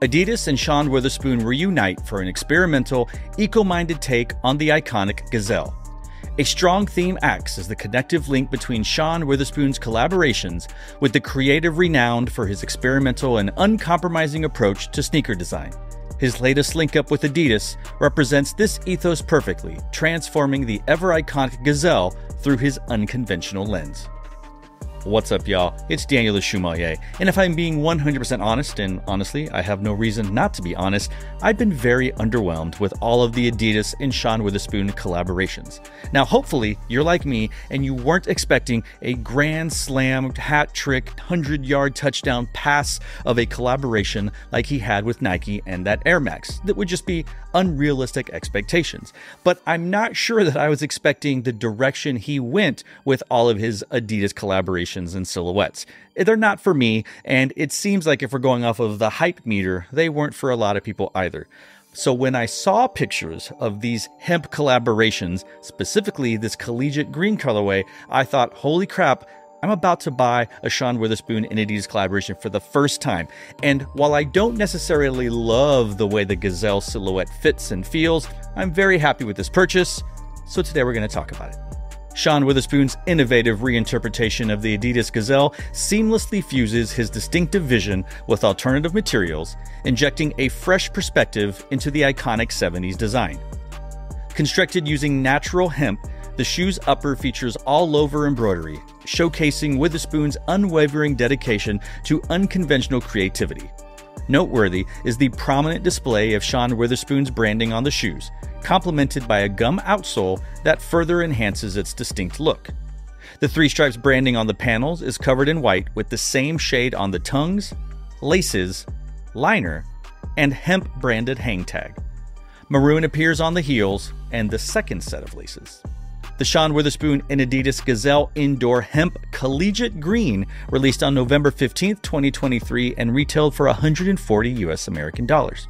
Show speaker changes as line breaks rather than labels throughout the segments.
Adidas and Sean Wotherspoon reunite for an experimental, eco minded take on the iconic Gazelle. A strong theme acts as the connective link between Sean Wotherspoon's collaborations with the creative renowned for his experimental and uncompromising approach to sneaker design. His latest link up with Adidas represents this ethos perfectly, transforming the ever iconic Gazelle through his unconventional lens. What's up, y'all? It's Daniel Shoemmelier, and if I'm being 100% honest, and honestly, I have no reason not to be honest, I've been very underwhelmed with all of the Adidas and Sean Wotherspoon collaborations. Now, hopefully, you're like me and you weren't expecting a grand slam, hat trick, 100 yard touchdown pass of a collaboration like he had with Nike and that Air Max that would just be unrealistic expectations. But I'm not sure that I was expecting the direction he went with all of his Adidas collaborations and silhouettes. Eh, they're not for me, and it seems like if we're going off of the hype meter, they weren't for a lot of people either. So when I saw pictures of these hemp collaborations, specifically this collegiate green colorway, I thought, holy crap, I'm about to buy a Sean Wotherspoon and Adidas collaboration for the first time. And while I don't necessarily love the way the Gazelle silhouette fits and feels, I'm very happy with this purchase. So today we're going to talk about it. Sean Wotherspoon's innovative reinterpretation of the Adidas Gazelle seamlessly fuses his distinctive vision with alternative materials, injecting a fresh perspective into the iconic 70s design. Constructed using natural hemp, the shoe's upper features all over embroidery, showcasing Wotherspoon's unwavering dedication to unconventional creativity. Noteworthy is the prominent display of Sean Wotherspoon's branding on the shoes, complemented by a gum outsole that further enhances its distinct look. The three stripes branding on the panels is covered in white with the same shade on the tongues, laces, liner, and hemp branded hang tag. Maroon appears on the heels and the second set of laces. The Sean Wotherspoon and Adidas Gazelle Indoor Hemp Collegiate Green released on November 15, 2023 and retailed for 140 US American dollars.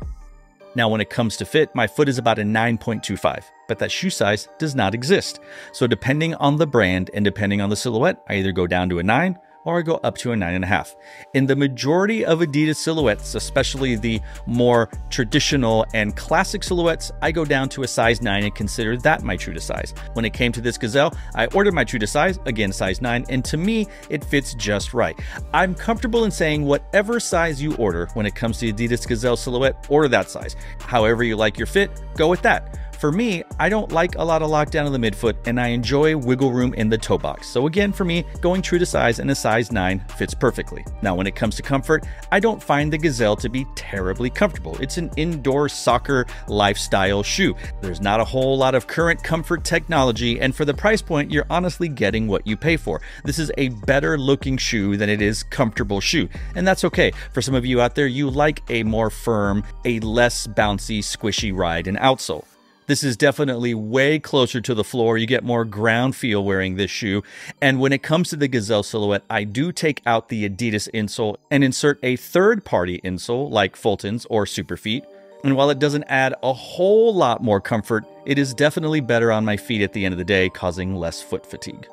Now, when it comes to fit, my foot is about a 9.25, but that shoe size does not exist. So, depending on the brand and depending on the silhouette, I either go down to a 9 or I go up to a nine and a half. In the majority of Adidas silhouettes, especially the more traditional and classic silhouettes, I go down to a size nine and consider that my true to size. When it came to this Gazelle, I ordered my true to size, again size nine, and to me, it fits just right. I'm comfortable in saying whatever size you order when it comes to Adidas Gazelle silhouette, order that size. However you like your fit, go with that. For me, I don't like a lot of lockdown in the midfoot and I enjoy wiggle room in the toe box. So again, for me, going true to size and a size 9 fits perfectly. Now, when it comes to comfort, I don't find the Gazelle to be terribly comfortable. It's an indoor soccer lifestyle shoe. There's not a whole lot of current comfort technology, and for the price point, you're honestly getting what you pay for. This is a better looking shoe than it is comfortable shoe, and that's okay. For some of you out there, you like a more firm, a less bouncy, squishy ride and outsole. This is definitely way closer to the floor. You get more ground feel wearing this shoe. And when it comes to the Gazelle silhouette, I do take out the Adidas insole and insert a third party insole like Fulton's or Superfeet. And while it doesn't add a whole lot more comfort, it is definitely better on my feet at the end of the day, causing less foot fatigue.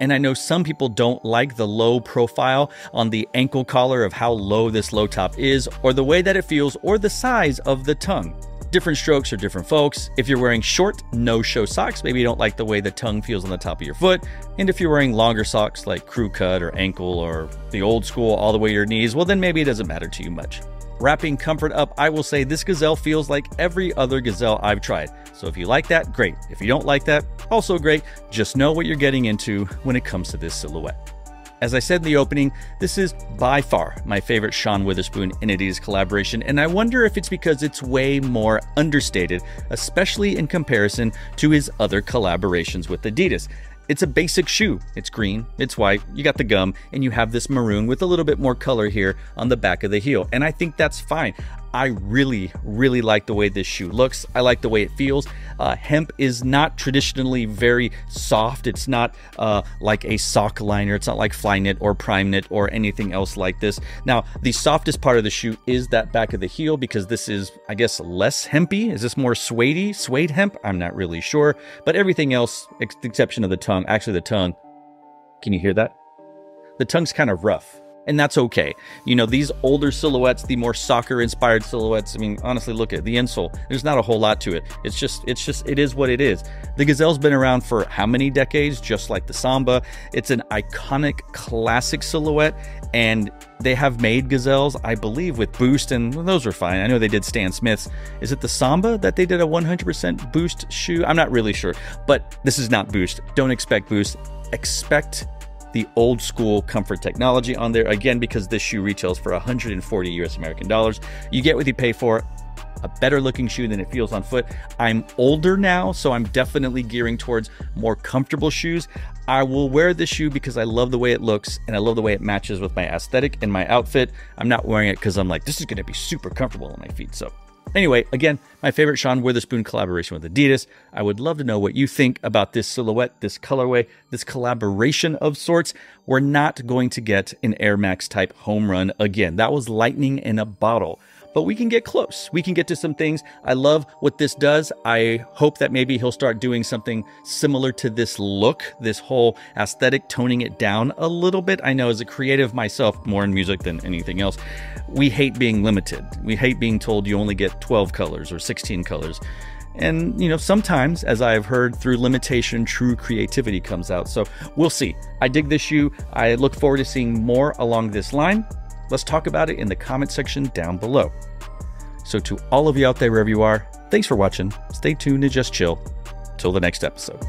And I know some people don't like the low profile on the ankle collar of how low this low top is, or the way that it feels, or the size of the tongue. Different strokes for different folks. If you're wearing short, no show socks, maybe you don't like the way the tongue feels on the top of your foot. And if you're wearing longer socks like crew cut or ankle or the old school all the way to your knees, well, then maybe it doesn't matter to you much. Wrapping comfort up, I will say this gazelle feels like every other gazelle I've tried. So if you like that, great. If you don't like that, also great. Just know what you're getting into when it comes to this silhouette. As I said in the opening, this is by far my favorite Sean Wotherspoon and Adidas collaboration, and I wonder if it's because it's way more understated, especially in comparison to his other collaborations with Adidas. It's a basic shoe. It's green, it's white, you got the gum, and you have this maroon with a little bit more color here on the back of the heel. And I think that's fine. I really, really like the way this shoe looks. I like the way it feels. Uh, hemp is not traditionally very soft. It's not uh, like a sock liner. It's not like Flyknit or Primeknit or anything else like this. Now, the softest part of the shoe is that back of the heel because this is, I guess, less hempy. Is this more suede suede hemp? I'm not really sure. But everything else, ex exception of the tongue, actually the tongue, can you hear that? The tongue's kind of rough. And that's okay. You know, these older silhouettes, the more soccer inspired silhouettes, I mean, honestly, look at the insole. There's not a whole lot to it. It's just, it's just, it is what it is. The Gazelle's been around for how many decades? Just like the Samba. It's an iconic classic silhouette, and they have made Gazelles, I believe, with Boost, and well, those were fine. I know they did Stan Smith's. Is it the Samba that they did a 100% Boost shoe? I'm not really sure, but this is not Boost. Don't expect Boost. Expect the old school comfort technology on there again because this shoe retails for 140 US American dollars. You get what you pay for. A better looking shoe than it feels on foot. I'm older now, so I'm definitely gearing towards more comfortable shoes. I will wear this shoe because I love the way it looks and I love the way it matches with my aesthetic and my outfit. I'm not wearing it because I'm like, this is to be super comfortable on my feet. So Anyway, again, my favorite Sean Wotherspoon collaboration with Adidas. I would love to know what you think about this silhouette, this colorway, this collaboration of sorts. We're not going to get an Air Max type home run again. That was lightning in a bottle but we can get close. We can get to some things. I love what this does. I hope that maybe he'll start doing something similar to this look, this whole aesthetic, toning it down a little bit. I know as a creative myself, more in music than anything else, we hate being limited. We hate being told you only get 12 colors or 16 colors. And, you know, sometimes, as I've heard, through limitation, true creativity comes out. So we'll see. I dig this shoe. I look forward to seeing more along this line. Let's talk about it in the comment section down below. So, to all of you out there, wherever you are, thanks for watching. Stay tuned and just chill. Till the next episode.